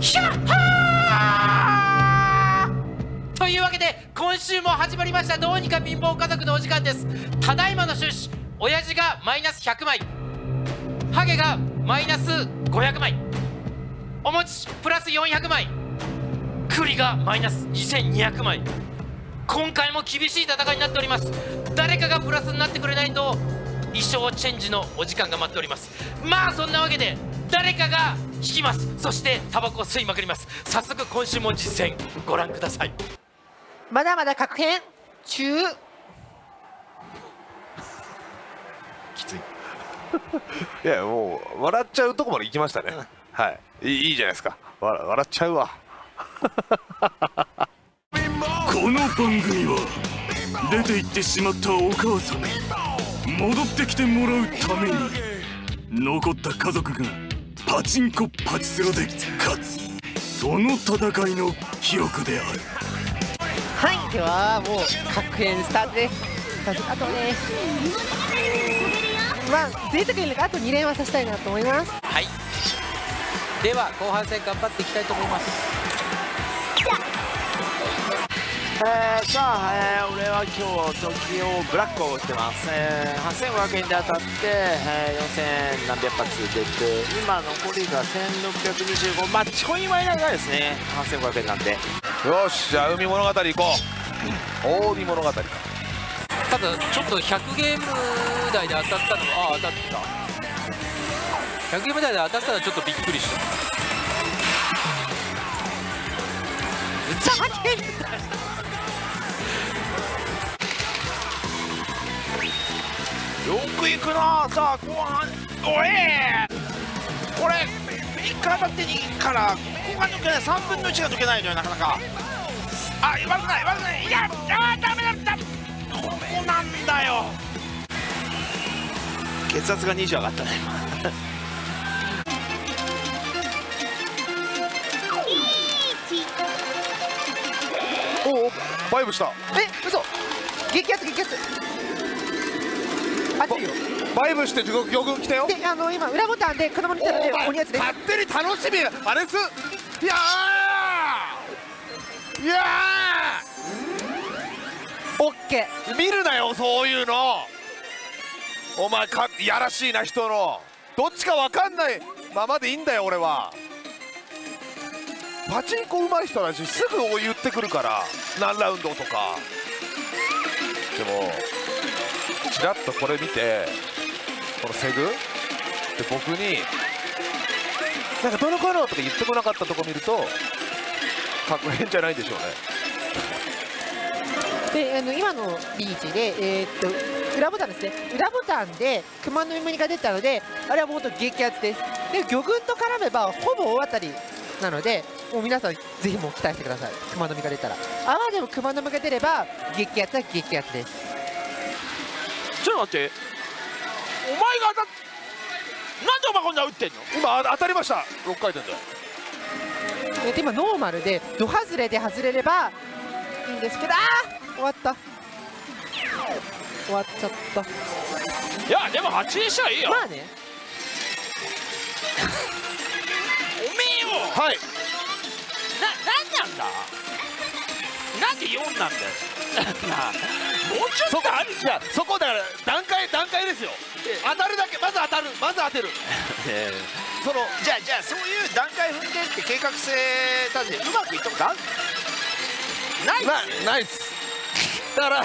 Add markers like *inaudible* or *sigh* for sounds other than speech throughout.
ヒャッハー!というわけで今週も始まりました。どうにか貧乏家族のお時間です。ただいまの収支親父がマイナス100枚。ハゲがマイナス500枚。お餅プラス400枚。栗がマイナス2200枚。今回も厳しい戦いになっております。誰かがプラスになってくれないと衣装チェンジのお時間が待っております。まあそんなわけで誰かが引きます。そしてタバコを吸いまくります。早速今週も実践。ご覧ください。まだまだ確変。中。*laughs* きつい。いやもう笑っちゃうとこまで行きましたね。はい。いいいいじゃないですか。わ笑っちゃうわ。*laughs* この番組は出て行ってしまったお母さんに戻ってきてもらうために残った家族がパチンコパチスロで勝つ。その戦いの記憶である。はいではもう各編スタートですあとねまあ贅沢にあと2連はさせたいなと思いますはいでは後半戦頑張っていきたいと思います。えー、さあ、えー、俺は今日時をブラックをしてます、えー、8500円で当たって、えー、4000何百発出て今残りが1625まあちょい前ながらですね。8500円なんで。よしじゃあ海物語行こう。大海物語ただちょっと100ゲーム台で当たったのはあ当たった。100ゲーム台で当たったのはちょっとびっくりした。ざけんよく行くなさあ後半。おえこれ1回当たって2から後半抜けない3分の1が抜けないのよなかなか。あ悪くない悪くない。いやあダメだった。ここなんだよ。血圧が20上がったねおおバイブした。え嘘。激アツ激アツ熱いよ。バイブして魚群来たよ。であの今裏ボタンで子供にたらね鬼やつで勝手に楽しみ。あれすいやー!いやオッケー。見るなよそういうの。お前かやらしいな人の。どっちか分かんない。ままでいいんだよ俺は。パチンコ上手い人だしすぐ言ってくるから。何ラウンドとか。でもちらっとこれ見てこのセグ？で僕になんかどの子のとか言ってこなかったとこ見ると確変じゃないでしょうね。*laughs* であの今のリーチで、えー、っと裏ボタンですね。裏ボタンで熊の耳が出たのであれはもう本当激アツです。で魚群と絡めばほぼ大当たりなのでもう皆さんぜひもう期待してください。熊の実が出たら。あまでも熊の実が出れば激アツは激アツです。ちょっと待って。お前が当たっなんでお前こんな打ってんの？今当たりました。6回転で。えで今ノーマルでド外れで外れればいいんですけどあー終わった。終わっちゃった。いやでも8にしちゃいいよ。まあね。おめえよはい。な何なんだ？なんで4なんだよ。*laughs* なもうちょっとあるいやそこだから段階段階ですよ。当たるだけまず当たるまず当てる。*laughs* そのじゃあじゃあそういう段階踏んでって計画性立ててうまくいったことあるないなないっす。だから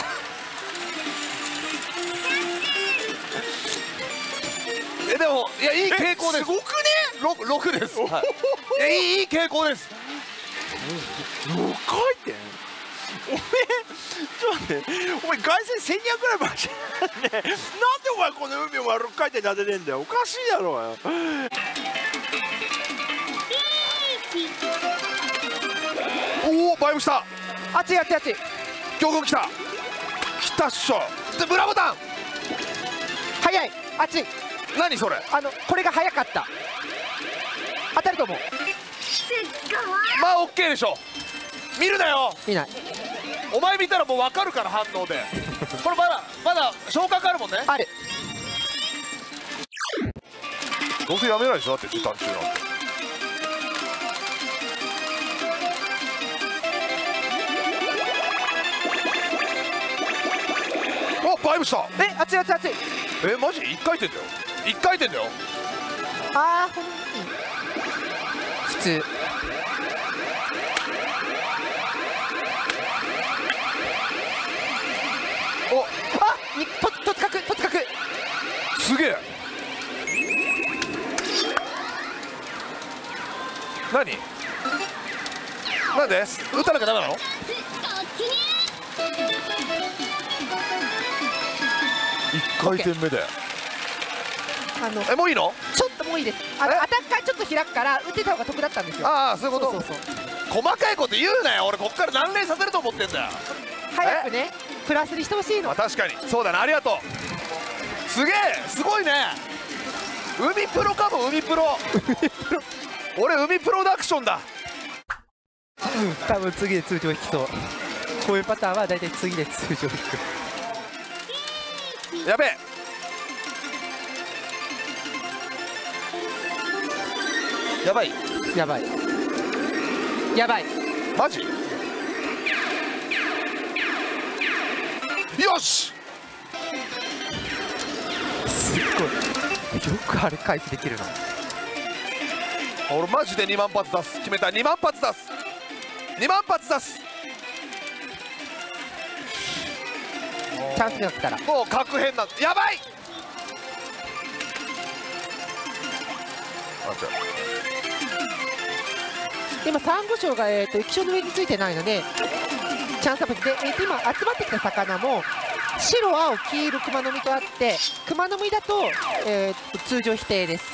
えでもいやいい傾向です。すごくね？6, 6です、はい、いやいいいい傾向です。6回転？おめえちょっと待ってお前凱旋1200ぐらいましねなんでお前この海を丸6回転立ててんだよ。おかしいだろうよ。おおバイブした。熱い熱い熱い。強軍来た。来たっしょ。でブラボタン。早い熱い。何それ？あのこれが早かった。当たると思う。まあオッケーでしょ。見るなよ。見ないお前見たらもう分かるから反応で。これまだまだ消化があるもんね。あるどうせやめないでしょ？だって時短中なんて。バイブした。え熱い熱い熱い。えマジ？1回転だよ。1回転だよ。ああ普通。げえ。何？なんで？打たなきゃダメなの？1回転目で。あのえもういいの？ちょっともういいです。あのえ？アタッカーちょっと開くから打ってた方が得だったんですよ。ああそういうこと？そうそうそう。細かいこと言うなよ。俺こっから何連させると思ってんだよ。早くねプラスにしてほしいの。あ確かに。そうだな。ありがとうすげえすごいね海プロかも海プロ。俺海プロダクションだ。うん多分次で通常引きそうこういうパターンは大体次で通常引く。やべえ。やばい。やばい。やばい。マジ？よしくあれ回避できるな。俺マジで2万発出す。決めた。2万発出す。2万発出す。チャンスが来たら。もう確変なんやばい！あじゃ今サンゴ礁が、えー、と液晶の上についてないのでチャンスアップで、えーと今集まってきた魚も白青黄色熊の実とあって熊の実だと,、えー、と通常否定です。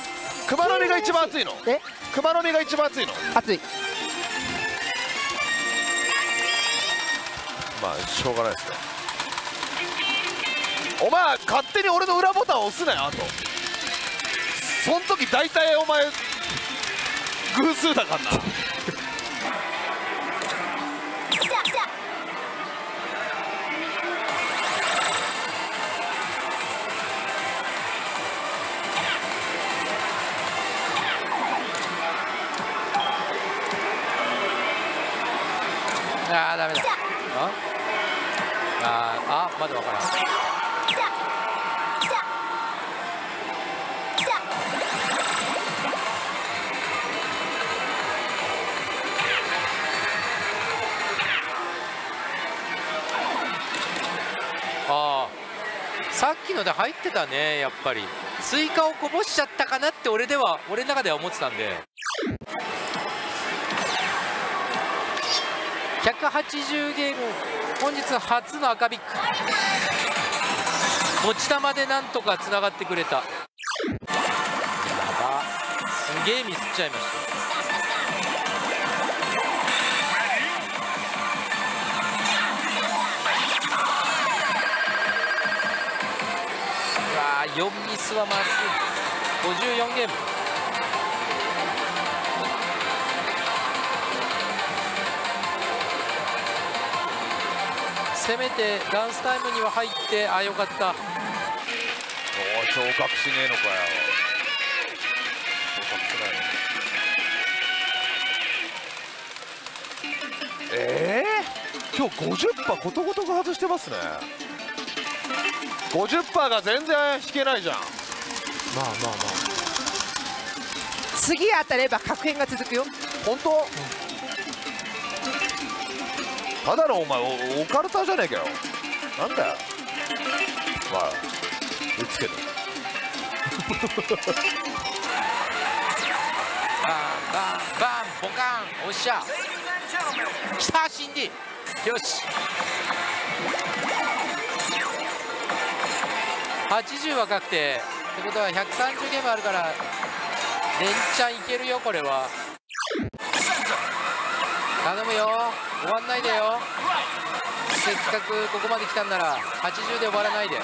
あ熊の実が一番熱いの？え？熊の実が一番熱いの？熱い。まあしょうがないですね。お前勝手に俺の裏ボタンを押すなよあと。そん時大体お前偶数だからなああまだわから。んああ。さっきので入ってたねやっぱり。スイカをこぼしちゃったかなって俺では俺の中では思ってたんで。180ゲーム。本日初の赤ビッグ持ち球でなんとかつながってくれた。やば。すげえミスっちゃいました。うわー4ミスはまずい。54ゲーム。せめてダンスタイムには入ってあよかった。おい昇格しねえのかよ。昇格しないのええー、今日50%ことごとく外してますね。50%が全然引けないじゃん。まあまあまあ。次当たれば確変が続くよ。本当、ただのお前おオカルタじゃねえかよ。なんだよ。まあ打つけどバンバンバンボカンおっしゃ。きたシンディよし。80は確定。ってことは130ゲームあるから連チャンいけるよこれは。頼むよ。終わんないでよ。せっかくここまで来たんなら80で終わらないで。し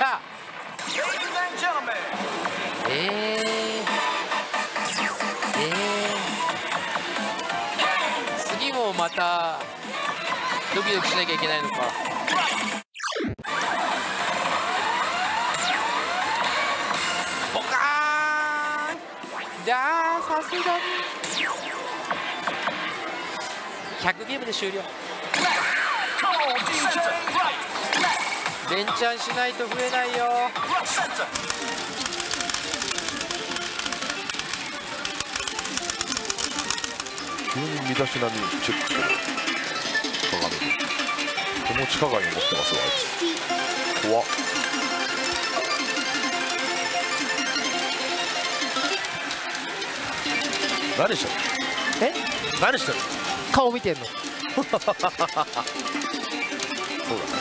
ゃえ、え、次もまたドキドキしなきゃいけないのか。さすがに。100ゲームで終了。連チャンしないと増えないよ。急に身だしなみチェック。してる鏡手持ち鏡持ってますわあいつ。怖っ何してるえ？何してる顔見てんの？そうだ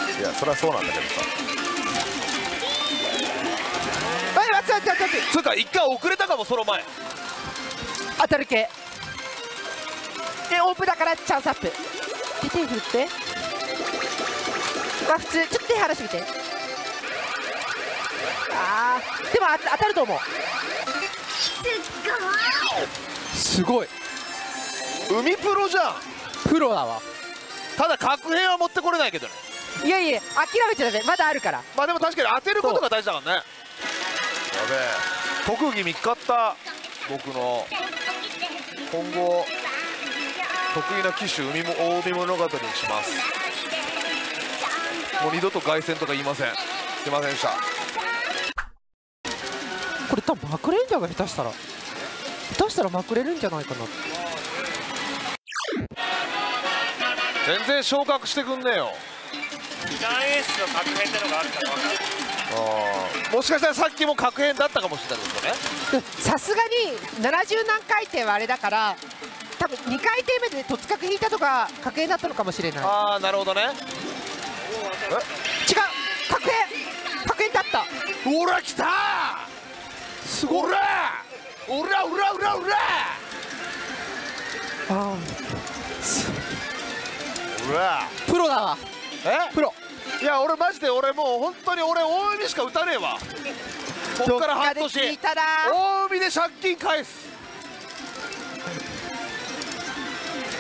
ね。いやそれはそうなんだけどさ。はい待って待って待って。つうか一回遅れたかもその前。当たる系。でオープンだからチャンスアップ。で手振って。まあ普通ちょっと手離してみて。あーでもあ当たると思う。すごい海プロじゃん。プロだわ。ただ確変は持ってこれないけどね。いやいや諦めちゃダメ。まだあるから。まあでも確かに当てることが大事だからね。やべえ。特技見っかった。僕の。今後得意な機種海も大海物語にします。もう二度と凱旋とか言いません。すいませんでした。これ多分マクレンジャーが下手したらしたらまくれるんじゃないかな。全然昇格してくんねえよ。ダンエースの確変ってのがあるから。分かるあーもしかしたらさっきも確変だったかもしれないですよね。*laughs* さすがに70何回転はあれだから多分2回転目で突角引いたとか確変だったのかもしれない。違うああなるほどね。確変。確変だった。ほら来た！すごい。ほらほらほらほらほらあほらープロだわ。え？プロ。いや俺マジで俺もう本当に俺大海しか打たねえわ。こっから半年。大海で借金返す。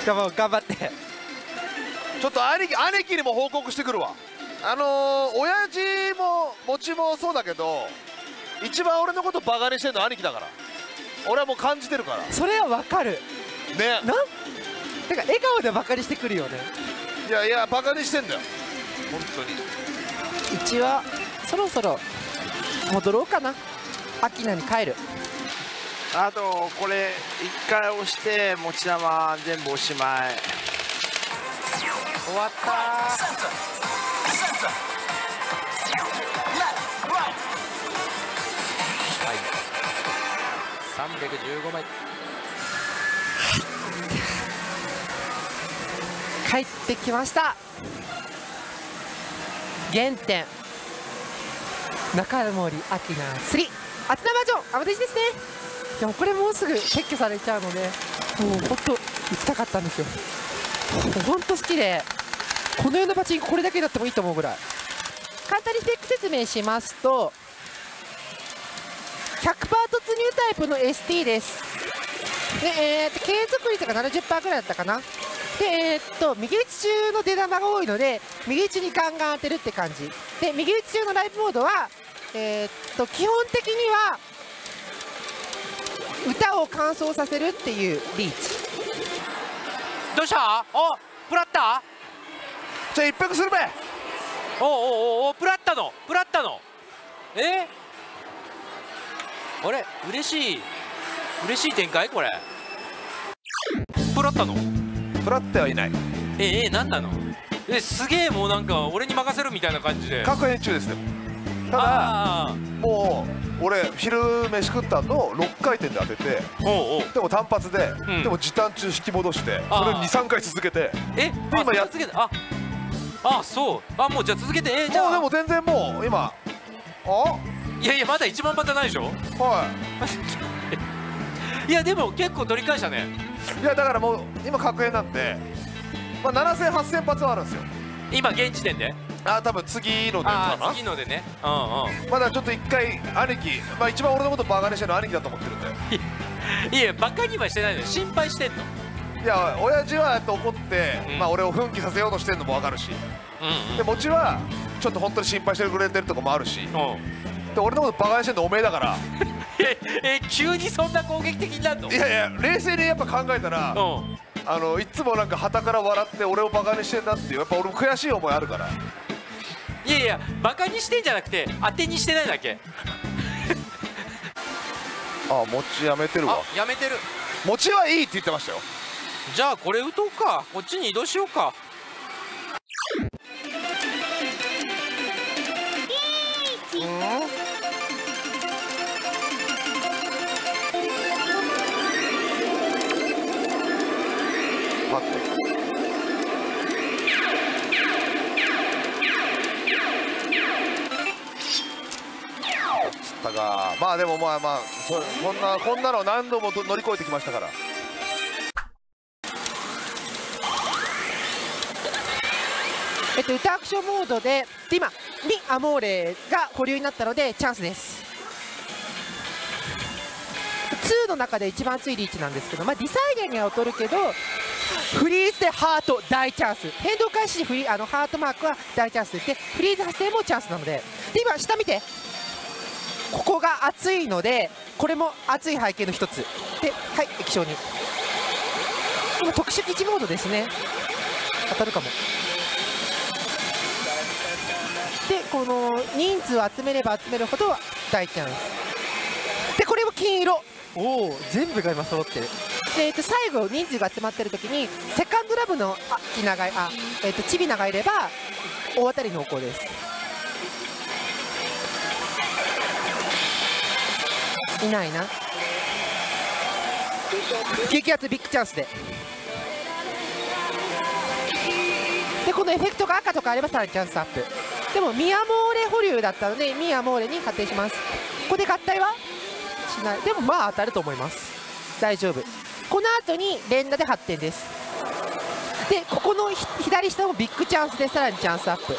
頑張頑張って。ちょっと兄貴兄貴にも報告してくるわ。あのー、親父ももちもそうだけど一番俺のことバカにしてんの兄貴だから俺はもう感じてるから。それはわかる。ね。なん？てか笑顔でバカにしてくるよね。いやいやバカにしてんだよ。本当に。うちはそろそろ戻ろうかな。秋菜に帰る。あとこれ1回押して持ち玉全部おしまい。終わった315枚。帰ってきました。原点。中森明菜3厚田バージョン。アマデジですね。でもこれもうすぐ撤去されちゃうのでもうほんと行きたかったんですよ。ほんと好きでこの世のパチンコこれだけだってもいいと思うぐらい。簡単にスペック説明しますと100%突入タイプの ST です。で、えー、と継続率が70%ぐらいだったかな。で、えーっと右打ち中の出玉が多いので右打ちにガンガン当てるって感じ。で右打ち中のライブモードは、えーっと基本的には歌を乾燥させるっていうリーチ。どうした？おプラッタ？じゃあ一服するべ。おおおおプラッタのプラッタの。え？あれ？嬉しい。嬉しい展開？これ。プラッタの？プラってはいない。ええなんなの？えすげえもうなんか俺に任せるみたいな感じで。確変中ですね。ただもう俺昼飯食った後6回転で当てておうおう。でも単発で、うん。でも時短中引き戻してそれを23回続けてえ今やあ続けてああそう。あもうじゃあ続けてえじゃあ。もうでも全然もう今あ？いやいやまだ1万発じゃないでしょ？はい。やでも結構取り返したね。いいやだからもう今確変なんで、まあ、7000、8000発はあるんですよ。今現時点で？あ多分次のでああかな次のでね。うんうん。まだちょっと一回兄貴、まあ、一番俺のことバカにしてるのは兄貴だと思ってるんで。いやバカにはしてないのよ。心配してんの。いや親父は怒って、うん。まあ、俺を奮起させようとしてるのも分かるし。うんでもちはちょっと本当に心配してくれてるとこもあるし。うんうんで俺のことバカにしてるのおめえだから。*laughs* ええ急にそんな攻撃的になるの？いやいや冷静にやっぱ考えたらうん。あのいつもなんか旗から笑って俺をバカにしてんだっていうやっぱ俺も悔しい思いあるから。いやいやバカにしてんじゃなくて当てにしてないだけ。*laughs* あ餅やめてるわ。あやめてる。餅はいいって言ってましたよ。じゃあこれ打とうか。こっちに移動しようかったがまあでもまあまあこんなこんなの何度も乗り越えてきましたから。えっと歌アクションモードで今ミ・アモーレが保留になったのでチャンスです。2の中で一番熱いリーチなんですけど、まあ、ディサイデンには劣るけどフリーズでハート大チャンス。変動開始時フリあのハートマークは大チャンスでフリーズ発生もチャンスなので。で今下見て。ここが熱いのでこれも熱い背景の一つ。ではい液晶に。今特殊基地モードですね。当たるかも。でこの人数を集めれば集めるほど大チャンス。でこれも金色。おお全部が今揃ってる。で、えっと、最後人数が集まってる時にセカンドラブのああ、えっと、チビナがいれば大当たり濃厚ですいないな。激アツビッグチャンスで。でこのエフェクトが赤とかあればさらにチャンスアップ。でもミアモーレ保留だったのでミアモーレに発展します。ここで合体は？しない。でもまあ当たると思います。大丈夫。この後に連打で発展です。でここの左下もビッグチャンスでさらにチャンスアップ。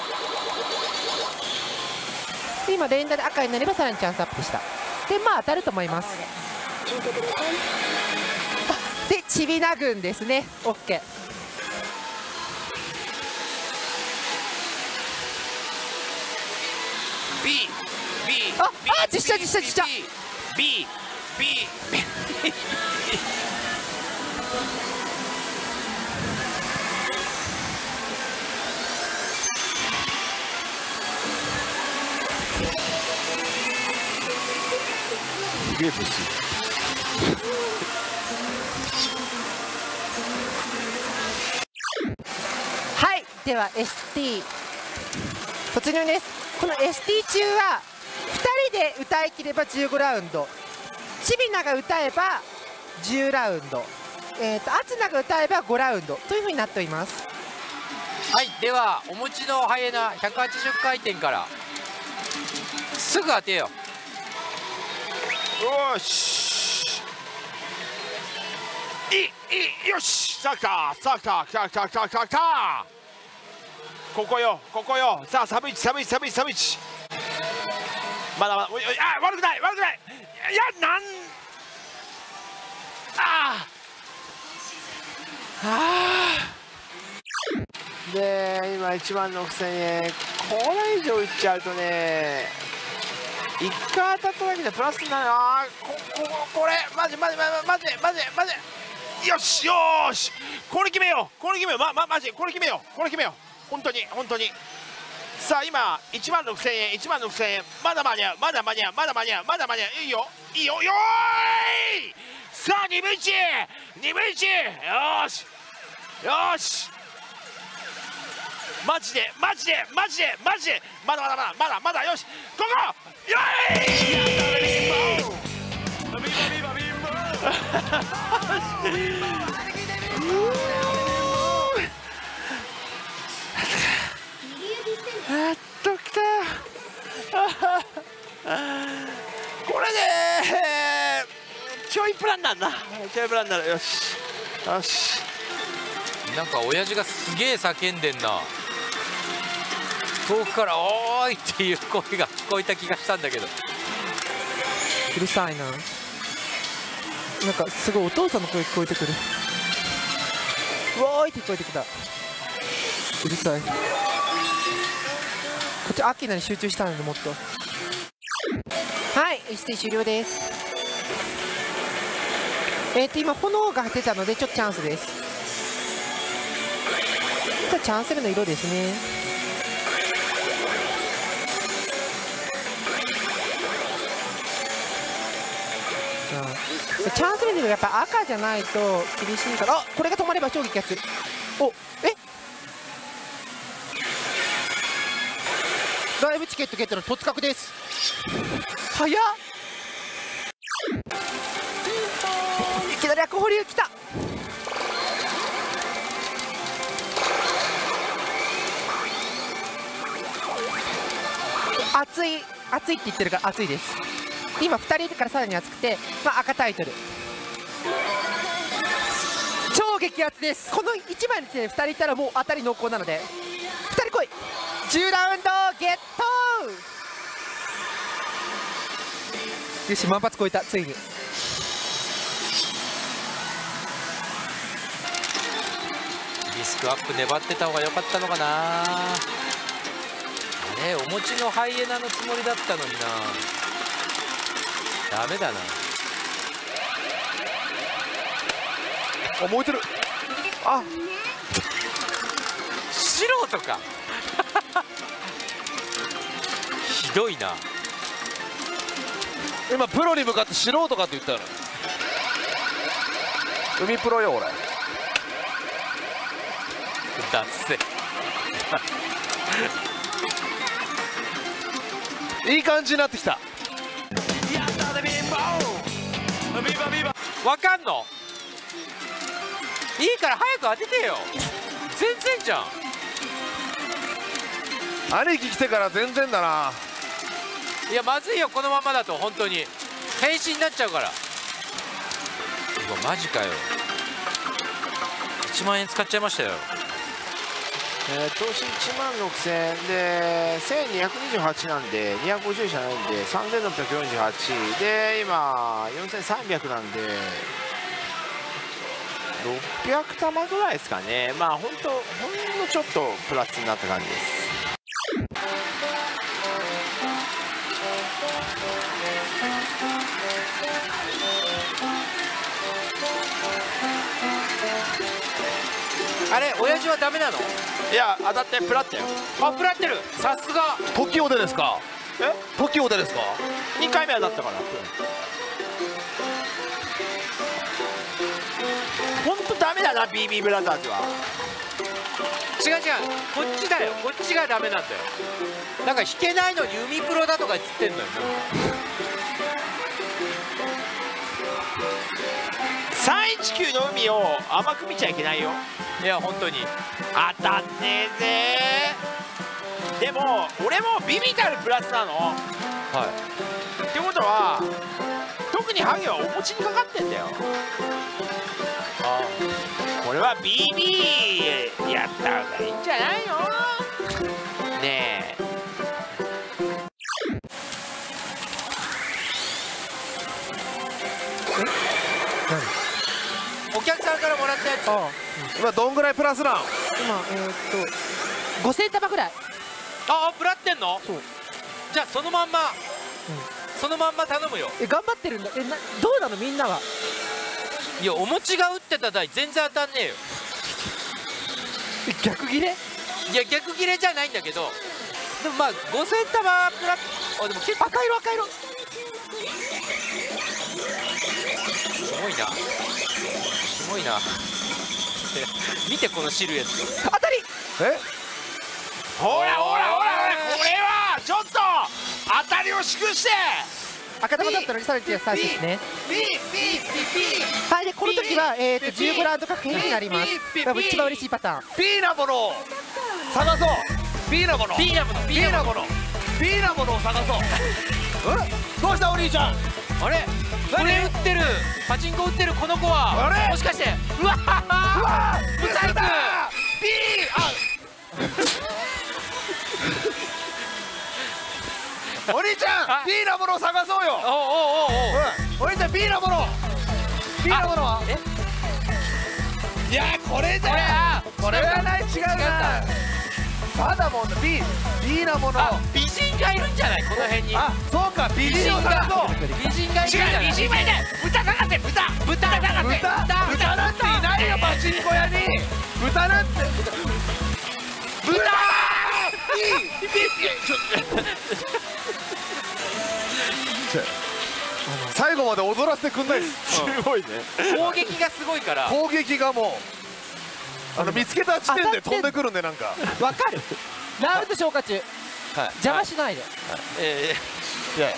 今連打で赤になればさらにチャンスアップでした。でまあ当たると思います。あでチビナ軍ですね。OK ああ実写実写実写。B B B すげえ物はいでは ST 突入ですこの ST 中は2人で歌い切れば15ラウンドチビナが歌えば10ラウンドえー、とアツナが歌えば5ラウンドというふうになっておりますはいではお持ちのハイエナ180回転からすぐ当てよう。よし。いいよしさあ来たさあ来た来た来た来た来た来たここよここよ。さあ寒い寒い寒い寒いまだまだおいおいあ悪くない悪くない。いやなんああで今1万6000円。これ以上いっちゃうとね。一回当たっただけでプラスになる。あーこここれ。マジマジマジマジマジ。マジよしよし。これ決めよう。これ決めよう。ままマジ。これ決めよう。これ決めよう。本当に本当に。さあ今1万6000円。1万6000円。まだ間に合う。まだ間に合う。まだ間に合う。まだ間に合う。いいよ。いいよ。よーい。さあ2分12分1よし。よし。マジでマジでマジでマジで。まだまだまだまだまだよし。ここ！よい！やっときたこれでちょいプランなんだちょいプランなるよしよしなんか親父がすげえ叫んでんな遠くから「おーい!」っていう声が聞こえた気がしたんだけど。うるさいな。なんかすごいお父さんの声聞こえてくる。うわーいって聞こえてきた。うるさい。こっちアキナに集中したのでもっと。はい ST 終了です。えー、と今炎が出たのでちょっとチャンスです。チャンスルの色ですね。チャンスルの色がやっぱ赤じゃないと厳しいから。あこれが止まれば超激アツ。おえ？ライブチケットゲットの突角です。早っ。いきなりアクホリュー来た。熱い熱いって言ってるから熱いです。今2人からさらに熱くて、まあ、赤タイトル。超激アツです。この1枚の時点で2人いたらもう当たり濃厚なので。2人来い。10ラウンドゲットよし万発超えた。ついに。リスクアップ粘ってた方が良かったのかな。ねお持ちのハイエナのつもりだったのにな。ダメだな。あ燃えてる。あ。素人か。ひどいな。今プロに向かって素人かって言ったよね海プロよ俺。だっせいい感じになってきたわかんの？いいから早く当ててよ。全然じゃん。兄貴来てから全然だな。いやまずいよこのままだと本当に。変身になっちゃうから。うわマジかよ。1万円使っちゃいましたよえー、投資1万6000で1228なんで250じゃないんで3648で今4300なんで600玉ぐらいですかね。まあ本当ほんのちょっとプラスになった感じです。あれ親父はダメなの？いや当たってプラったよあプラってる？さすが。時をでですか？え？時をでですか？2回目当たったから。本当ダメだな BB ブラザーズは。違う違う。こっちだよ。こっちがダメなんだよ。なんか弾けないのに海プロだとか言ってんのよ319の海を甘く見ちゃいけないよ。いや本当に。当たんねえぜ。でも俺もビビたるプラスなの。はってことは特にハゲはお餅にかかってんだよ。あこれは BB やった方がいいんじゃないの？ねえたやつあ。今どんぐらいプラスなん？今えー、っと5000玉ぐらい。ああプラってんの？そう。じゃあそのまんま、そのまんま頼むよ。え頑張ってるんだ。えなどうなのみんなは？いやお餅が打ってた台全然当たんねえよ。え逆切れ？いや逆切れじゃないんだけど。でもまあ5000玉プラあでも結構。赤色赤色。すごいな。すごいな *laughs* 見てこのシルエット。当たり。え？ほらほらほらほらこれはちょっと当たりを祝して。赤玉だったのにさらに最初ですね。はいでこの時はえー、っと15ラウンド確変になります。多分一番嬉しいパターン。B なものを探そう。B なもの。B なもの。B なもの。B なものを探そう。え？どうしたお兄ちゃん？あれ？これ打ってる。パチンコ打ってるこの子は。もしかして。うわうわブサイク。B あお兄ちゃあ。ん B なものを探そうよ。おうおうおうおう。お兄ちゃん B なもの B なものは？え？いやこれじゃあこれはない？違うな。まだもん B B なものあ美人がいるんじゃない？この辺に。あそうか美人を探そう美人がいるんじゃない？美人はいない豚探せ豚。豚。探せ豚。豚。なんていないよパチンコ屋に。豚なんて。豚。いい。最後まで踊らせてくんない。ですすごいね攻撃がすごい。から攻撃がもうあの見つけた地点で飛んでくるんでなんかわかるラウンド消化中邪魔しないで。えいや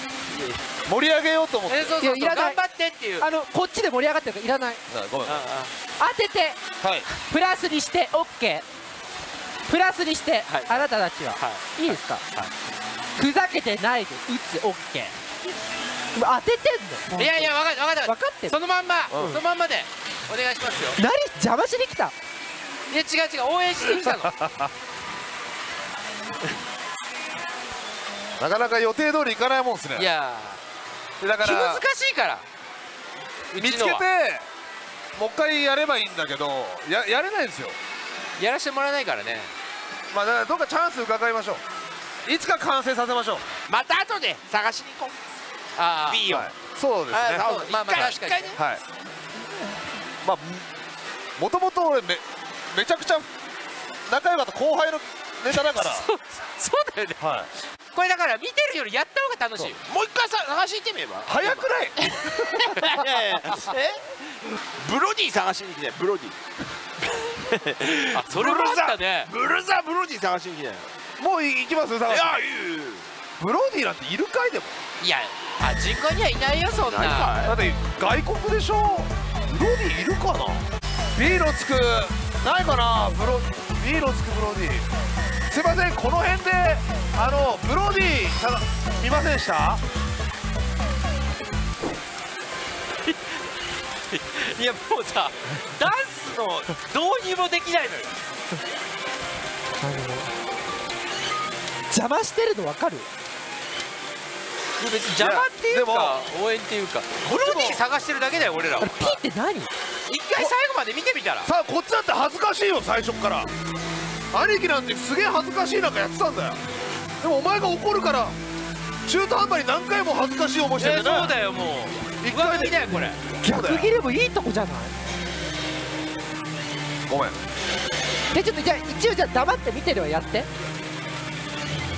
盛り上げようと思って。えそうそうそう。いやいらない。頑張ってっていう。あのこっちで盛り上がってるからいらない。ごめん。当てて。はい。プラスにして OK プラスにして、はい。あなたたちは、、はい。いですか、ふざけてないで打つ OK 当ててんの？いやいや分かった分かった分かってる？そのまんま、うん。そのまんまで。お願いしますよ。何？邪魔しに来た？いや違う違う。応援してきたの *laughs* なかなか予定通りいかないもんですね。いやでだか気難らしいから。う見つけてもう一回やればいいんだけどややれないんですよ。やらせてもらえないからね。まあだからどっかチャンス伺いましょう。いつか完成させましょう。また後で探しに行こああ B を。はい。そうですね。あそうまあまあ一回確かに。ね。はい。まあもともと俺めめちゃくちゃ仲良かった後輩のネタだから。そう *laughs* だよね。はいこれだから見てるよりやった方が楽しいよ。もう一回さ探しに行ってみれば？早くない？いやいやえブロディ探しに来てブロディ。あ *laughs* それもあったね。ブルザブロディ探しに来てもう行きます？い探しやいい。よブロディなんているかいでも。いやあ人口にはいないよそんな。だって外国でしょ？ブロディいるかな？B のつくないかな？ブロ B のつくブロディすいませんこの辺であのブロディさ見ませんでした？*laughs* いやもうさダンスの導入もできないのよ。邪魔してるの分かる？別に邪魔っていうか応援っていうかブロディ探してるだけだよ俺らは。あれ P って何？一回最後まで見てみたら。さあこっちだって恥ずかしいよ最初っから兄貴なんてすげえ恥ずかしいなんかやってたんだよ。でもお前が怒るから中途半端に何回も恥ずかしい思いしてえるんだよね。そうだよもう。一回でだよこれ。逆切れもいいとこじゃない？ごめん。でちょっとじゃあ一応じゃあ黙って見てるわやって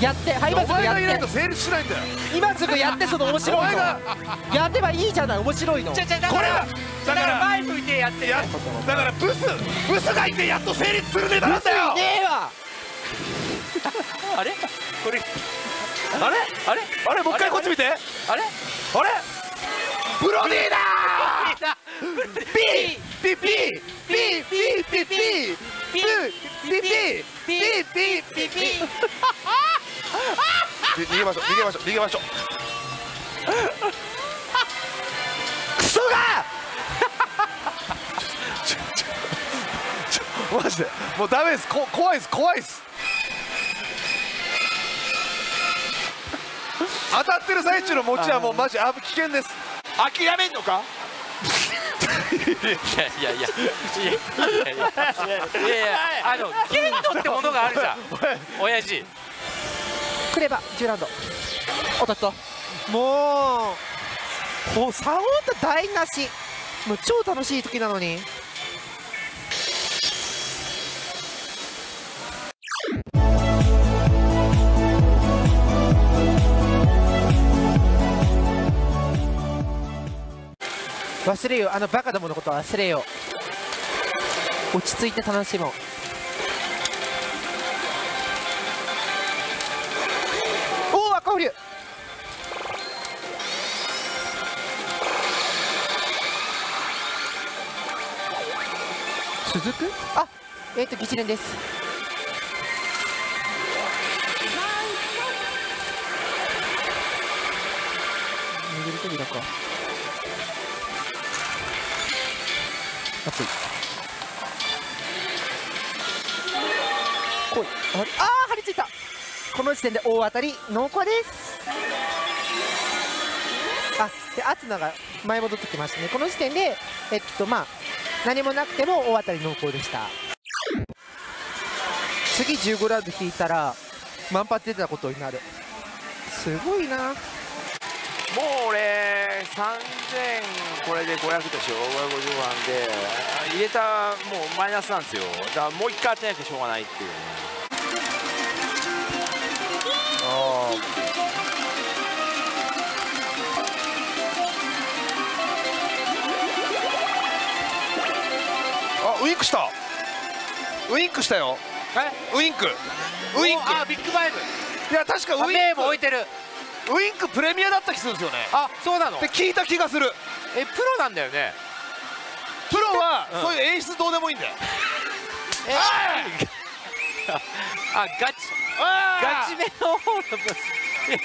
やってはい今おすぐや前がいないとって成立しないんだよ。今すぐやってその面お白いの。前が。やってばいいじゃない面白いの。じゃじゃだからこれは。だから前向いてやってやだからブス。ブスがいてやっと成立するネタなんだよ。ねえわ。あれ？これ。あれ？あれ？あれ？もう一回こっち見て。あれ？あれ？ブロディだみんなー。ピー。ピー。ピー。ピー。ピー。ピー。ピー。ピー。ピー。ピー。ピー。ピー。ピー。ピー逃げましょう逃げましょう逃げましょう。クソが！マジで。もうダメです。こ怖いです。怖いです。当たってる最中の持ちはもうマジ危険です。諦めんのか？いやいやいや。いやいやいや。いやあの限度ってものがあるじゃん。親父。くれば10ラウンド。おっとっともうもうサウンド台無し。もう超楽しい時なのに。忘れよう。あのバカどものことは忘れよう。落ち着いて楽しもう続く？あえっ、と議連です。握り扉か熱い。来いああー張り付いた。この時点で大当たり濃厚です。あでアツナが前戻ってきましたね。この時点でえっとまあ何もなくても大当たり濃厚でした。次15ラウンド引いたら満発出てたことになる。すごいな。もう俺3000これで500でしょ。550万で入れたもうマイナスなんですよ。だからもう一回当てなきゃしょうがないっていうね。クした。ウインクしたよ。ウインク。ウインク。あビッグファイブ。いや確かウインも置いてる。クウインクプレミアだった気するんですよね。あそうなの？って聞いた気がする。えプロなんだよね。プロはうん。そういう演出どうでもいいんだよ。え *laughs* あガチ。ガチめの方のブス。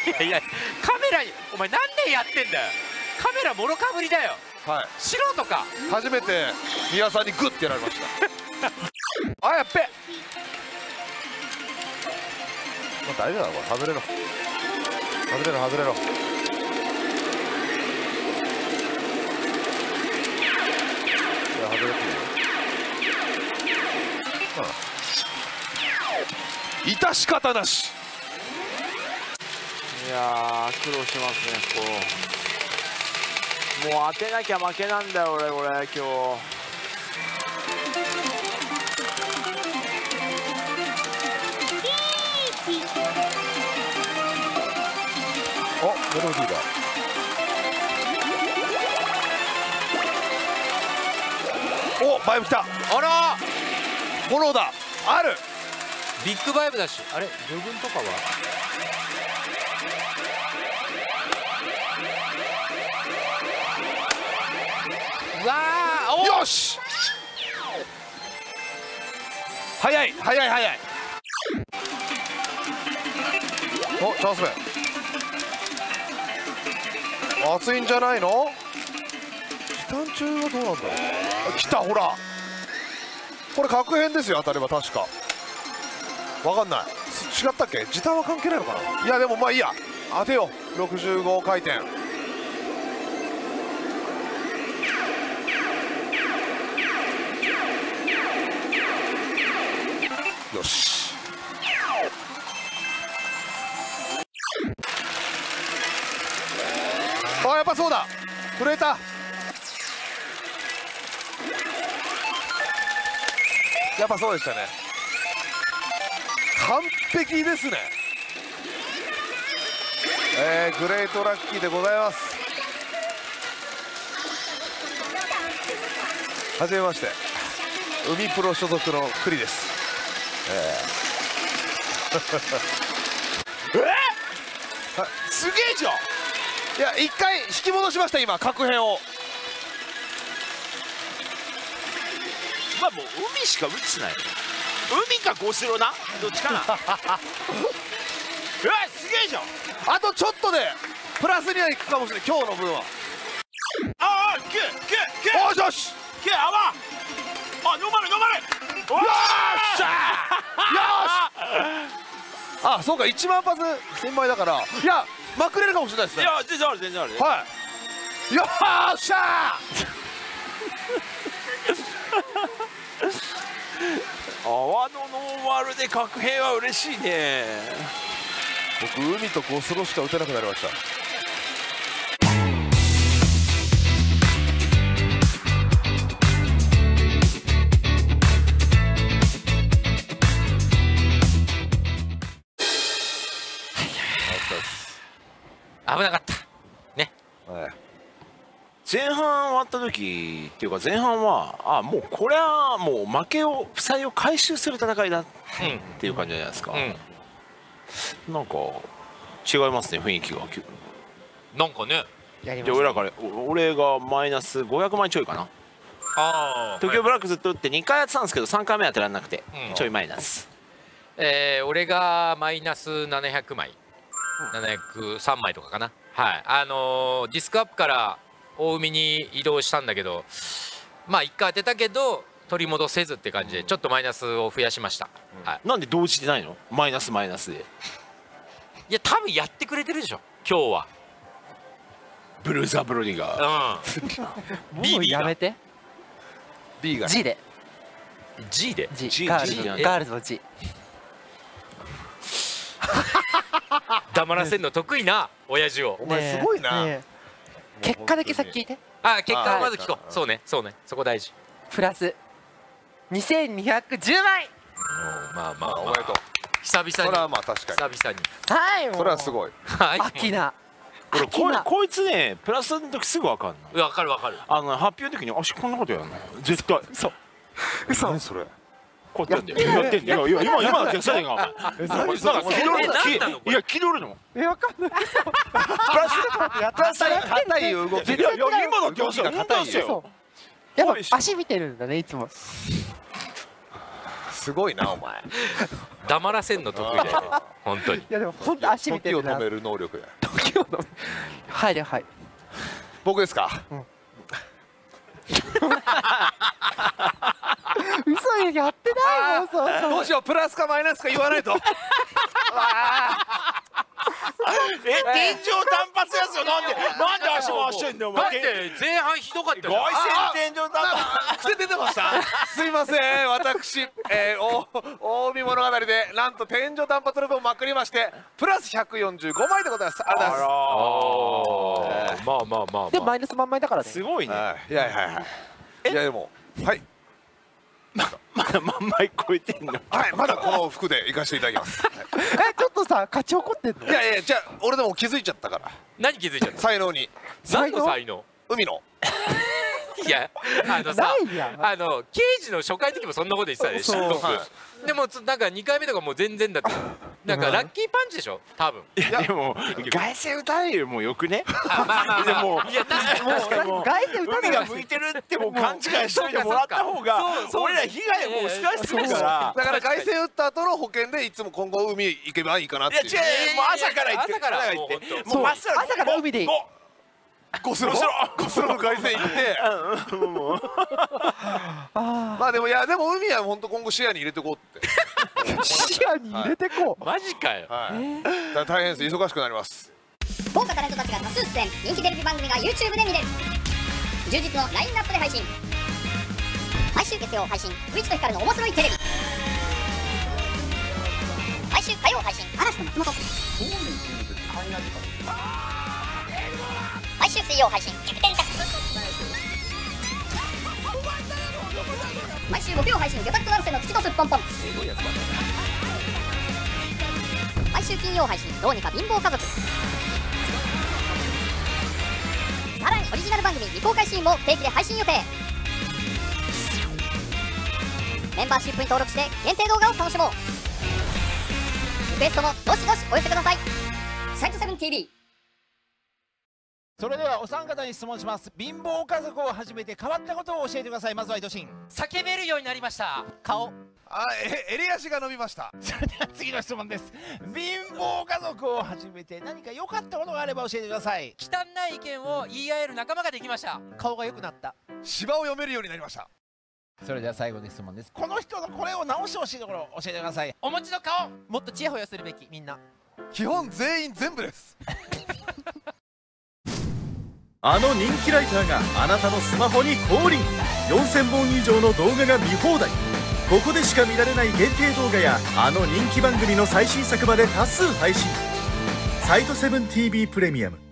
いやいやカメラにお前なんでやってんだよ。カメラもろかぶりだよはい。素人か。初めて宮さんにグッてやられました。*laughs* あやっべ。まあ、大丈夫だ。これ外れろ。外れろ外れろ。いや外れていいよ。うん。致し方なし。いやー苦労しますねこうもう当てなきゃ負けなんだよ俺俺今日。おメロディーだ。おバイブ来た。あら。フォローだ。ある。ビッグバイブだし。あれ魚群とかは？早い。早い早い。おチャンス目。熱いんじゃないの？期間中はどうなんだろう。あ来たほら。これ確変ですよ当たれば確か。わかんない。違ったっけ？時短は関係ないのかな？いやでもまあいいや。当てよう。65回転。やっぱそうでしたね。完璧ですね。えー、グレートラッキーでございます。はじめまして。海プロ所属の栗です。え *laughs* すげえじゃん。いや一回引き戻しました今確変をまあもう海しか打つない海かゴスロなどっちかな？*laughs* うわすげえじゃん。あとちょっとでプラスにはいくかもしれない今日の分は。ああキュキュキュよしよし。キュあわあノーマルノー。マルよよっしゃあそうか1万発1000枚だから。いやまくれるかもしれないですね。いや全然ある全然あるはい。よっしゃ泡のノーマルで確変は嬉しいね。僕海とゴスロしか打てなくなりました。危なかった前半終わった時っていうか前半はあもうこれはもう負けを負債を回収する戦いだっていう感じじゃないですか、うん。なんか違いますね雰囲気がなんかね俺らからお俺がマイナス500万ちょいかな。ああ東京ブラックずっと打って2回やってたんですけど3回目当てられなくて、うん。ちょいマイナス。えー、俺がマイナス700枚。703枚とかかな。はい。あのーディスクアップから大海に移動したんだけどまあ1回当てたけど取り戻せずって感じでちょっとマイナスを増やしました、はい、なんで同時でないの？マイナスマイナスで。いや多分やってくれてるでしょ今日は。ブルーザ・ブロディが。うん。*laughs* もう BB が。やめて。B が G で。G で？G, G ガール G ズの G *laughs* 黙らせんの得意な親父を。お前すごいな、ねえ結果だけ先聞いて。あ結果をまず聞こあうそうねそうね。そこ大事。プラス2210枚まあまあおめでとう久それは々にまあ確かに。久々に。はいもう。それはすごい。はい。アキナ。俺こいこいつねプラスの時すぐ分かんない。わかるわかる。あの発表の時にあしこんなことやんの。絶対。嘘。何それこうやってんだよやってんだよ。いや今今の逆さやんかお前何それなんか気取るえ何なの？これいや気取るの？えわかんない。プラスやっ硬い硬い動きいやいや今の動きが硬いよ。よやっぱ足見てるんだねいつも。すごいなお前。黙らせんの得意だよね本当に。いやでも本当足見てるな。時を止める能力や。時を止めはいはい。僕ですか？*laughs* *laughs* 嘘やってないもんそんなどうしようプラスかマイナスか言わないと。*laughs* え天井単発やつよなんでなんで足回してんだよお前。だって前半ひどかったじゃん。外線天井単発癖出てました？すいません私、えー、お近江物語でなんと天井単発ループをまくりましてプラス145枚でございます。ありがとうございます。あー。まあまあまあまあ。でマイナス満枚だからね。すごいね。はいいやいやい。やいやでもはいまだ万枚超えてんの。*laughs* はいまだこの服で行かせていただきます。*laughs* えちょっとさ勝ち怒ってんの？いやいやじゃあ俺でも気づいちゃったから。何気づいちゃった才能に。何の才能？海の。*laughs* いやあのさあの刑事の初回の時もそんなこと言ってたでしょ。はでもつなんか2回目とかもう全然だったなんかラッキーパンチでしょ？多分。いやでも外線歌えよもうよくねでもいや確かにも外線歌海が向いてるってもう勘違いしといてもらった方が俺ら被害をもうしてるからだから凱旋打った後の保険でいつも今後海行けばいいかなっていういや違うもう朝から行って朝から行ってもう朝から海でいいもゴスロゴスロの？凱旋行ってうもうあまあでもいやでも海は本当今後視野に入れてこうって視野に入れてこうマジかよはいだ大変です忙しくなります豪華タレントたちが多数出演人気テレビ番組が YouTube で見れる充実の？ラインナップで配信毎週月曜配信「ウイチとヒカルの？面白いテレビ」毎週火曜配信「嵐の？松本」毎週水曜配信「キャプテンタック」毎週木曜配信「魚拓とナルセの月とすっぽんぽん」毎週金曜配信「どうにか貧乏家族」さらにオリジナル番組未公開シーンも定期で配信予定。メンバーシップに登録して限定動画を楽しもう。リクエストもどしどしお寄せください。サイトセブン TV それではお三方に質問します。貧乏家族を始めて変わったことを教えてください。まずは伊藤慎叫べるようになりました。顔。あえ襟足が伸びました。それでは次の質問です。貧乏家族を始めて何か良かったことがあれば教えてください。汚い意見を言い合える仲間ができました。顔が良くなった。芝を読めるようになりました。それでは最後の質問です。この人のこれを直してほしいところを教えてください。お持ちの顔。もっとチヤホヤするべきみんな。基本全員全部です *laughs* あの人気ライターがあなたのスマホに降臨。4000本以上の動画が見放題。ここでしか見られない限定動画やあの人気番組の最新作まで多数配信。サイト 7TV プレミアム。